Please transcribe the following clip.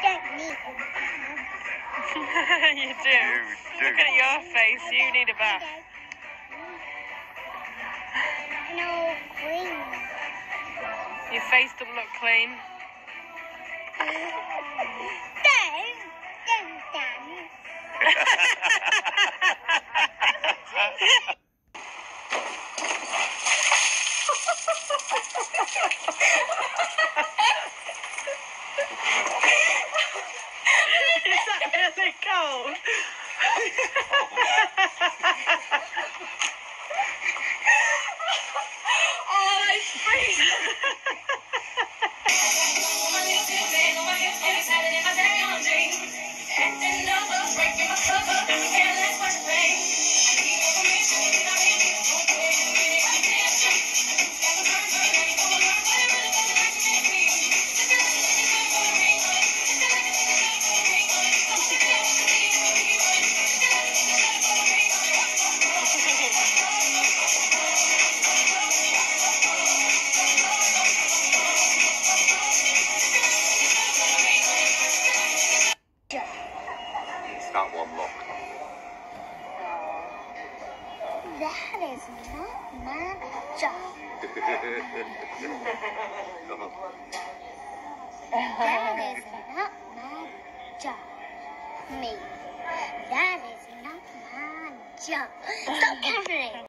don't need a you do. do. Look at your face. You need a bath. No, green. Your face doesn't look clean. That really cold? oh, it's freezing. That one, look. That is not my job. That is not my job. Me. That is not my job. Stop covering.